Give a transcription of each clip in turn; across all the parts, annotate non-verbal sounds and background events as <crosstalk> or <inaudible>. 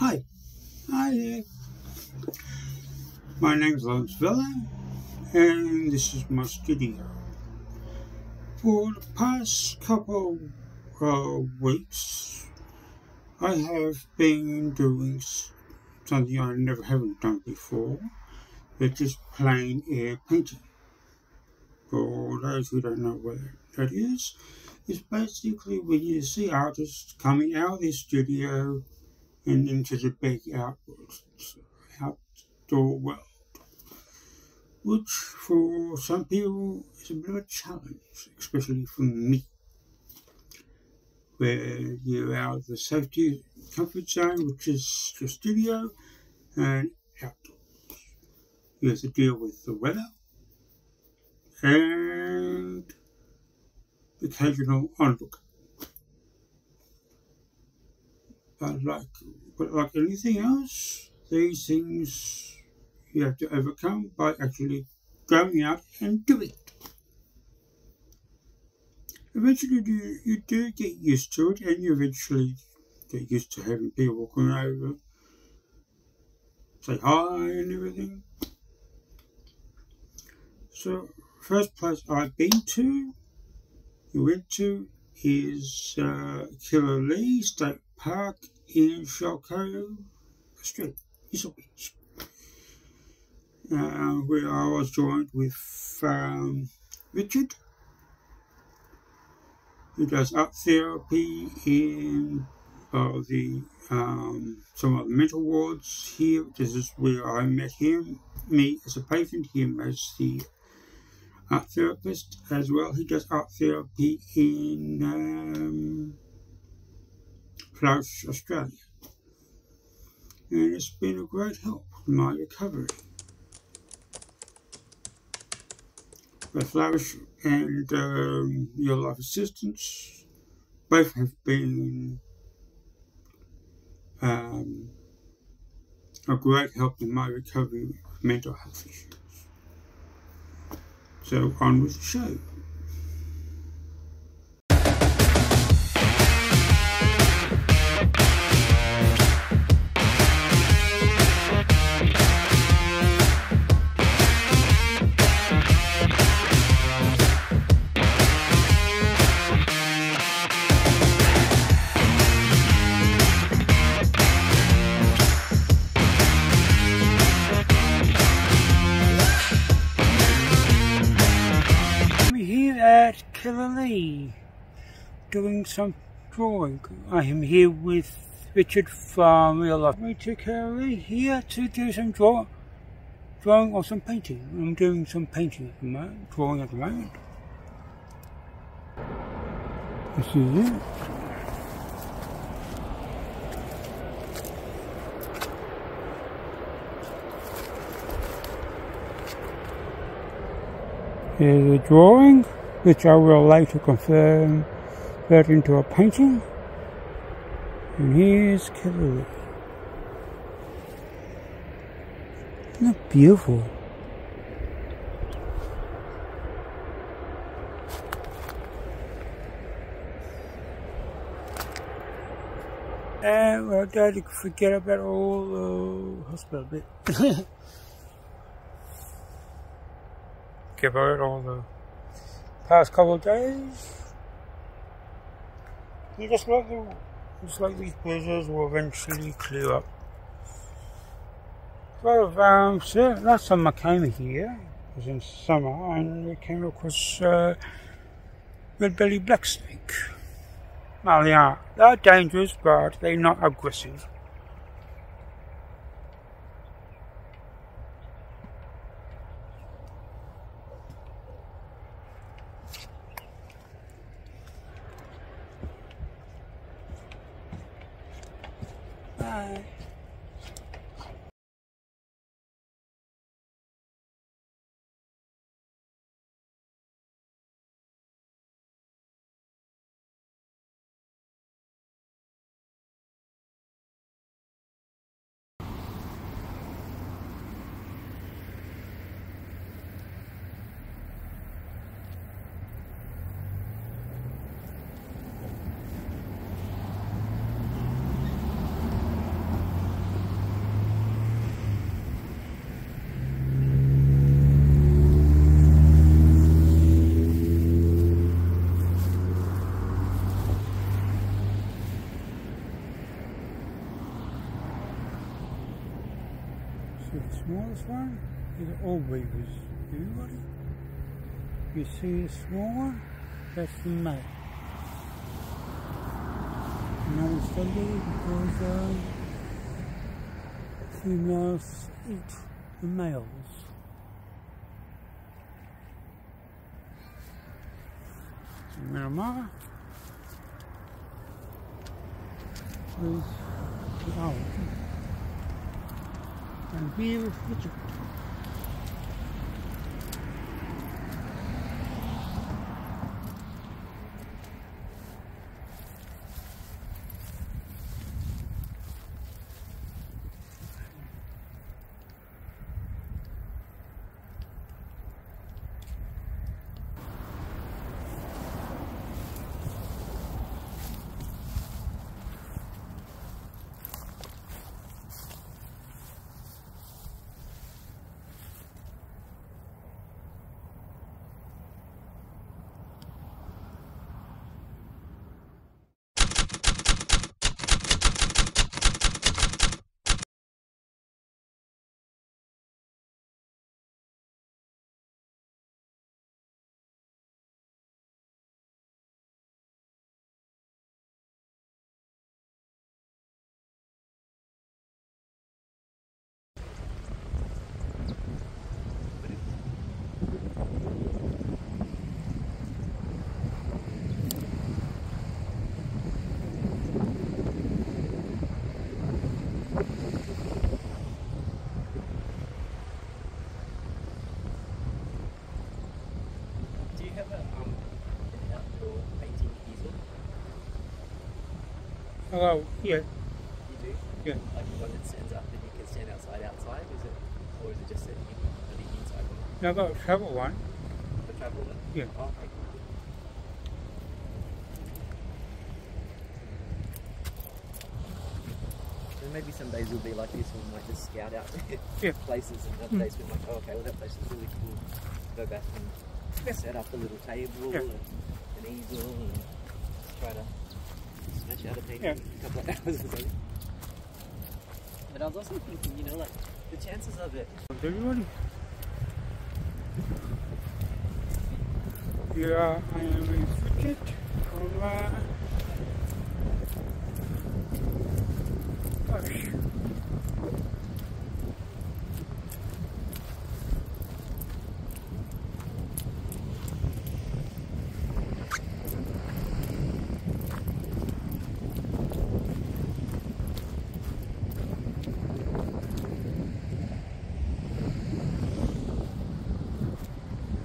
Hi. Hi there. My name's Lawrence Vella, and this is my studio. For the past couple of weeks, I have been doing something I never haven't done before. It's just plain air painting. For those who don't know what that is, it's basically when you see artists coming out of their studio and into the big outdoor world, which for some people is a bit of a challenge, especially for me, where you're out of the safety comfort zone, which is your studio, and outdoors. You have to deal with the weather and occasional onlooker. But like, but like anything else, these things you have to overcome by actually going out and doing it. Eventually, you, you do get used to it, and you eventually get used to having people walking over, say hi and everything. So, first place I've been to, you went to, is uh, Killalea State Park in Australia, New South Wales, uh, where I was joined with um, Richard, who does art therapy in uh, the um, some of the mental wards here. This is where I met him, me as a patient, him as the art therapist as well. He does art therapy in um, Flourish, Australia. And it's been a great help in my recovery. But Flourish and um, Your Life Assistance both have been um, a great help in my recovery of mental health issues. So on with the show. Killalea doing some drawing. I am here with Richard from Real Life. To here to do some draw, drawing or some painting. I'm doing some painting at the moment, drawing at the moment. This is it. Here's the drawing which I will later confirm that into a painting. And here's Killalea. Isn't that beautiful? And well, to forget about all the hospital bit. <laughs> Give out all the past couple of days. You just like the, just like these blizzards will eventually clear up. So, um, so last time I came here was in summer, and we came across uh, red belly black snake. Well, they are. They're dangerous, but they're not aggressive. The smallest one? is all beavers. Everybody? You see the small one? That's the male. Another study because uh, females eat the males. Miramar is the. And here is Richard. Do you have a um an outdoor painting easel? Hello, yeah, You do? yeah. Like the one that stands up and you can stand outside outside, is it or is it just an inside one? Now I've got a travel one. The travel one? Yeah. Oh, okay. Maybe some days will be like this when we might just scout out <laughs> Yeah. places and other days we're like, oh okay, well that place is really cool. Go back and set up a little table Yeah. and an easel and just try to smash out a painting Yeah. a couple of <laughs> hours or something. But I was also thinking, you know, like the chances of it Everybody. Yeah, I am. From, uh, gosh.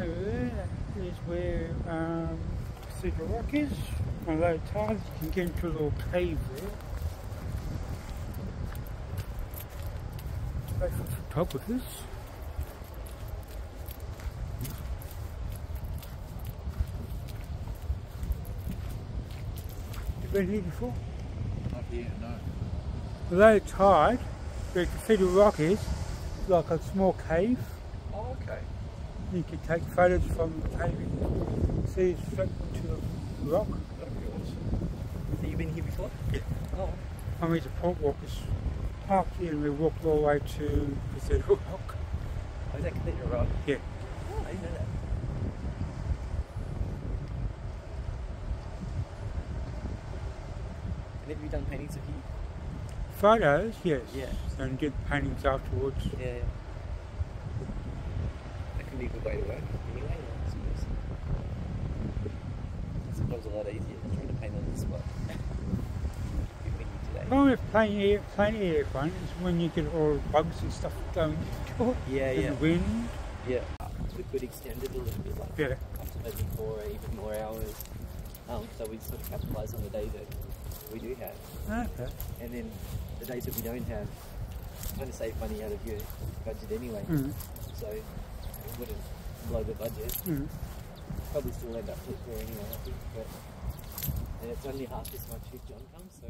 Over there is where um, Cathedral Rock is. Low tide, you can get into a little cave there. Great for photographers. You been here before? not here, no. Low tide, where Cathedral Rock is, like a small cave. Oh, okay. You can take photos from the paving. See it's flat to the rock. That'd be awesome. So you've been here before? Yeah. Oh, I mean, the port walkers parked here and we walked all the way to Cathedral Rock. oh is that Cathedral Rock? Yeah. Oh, I didn't know that. And have you done paintings of you? Photos, yes. Yeah. And did paintings afterwards. Yeah, yeah. That can be a good way to work anyway, I suppose. I a lot easier than trying to paint on the spot. Good meeting today. Problem with plain air, plain air one is when you get all the bugs and stuff going into it. Yeah, and yeah. the wind. Yeah. We could extend it a little bit, like Yeah. up to maybe four or even more hours. Um, so we sort of capitalise on the days that we do have. Okay. And then the days that we don't have, kind of save money out of your budget anyway. Mm. So it wouldn't blow the budget. Mm. Probably still end up cheaper anyway, I think. But and it's only half as much if John comes, so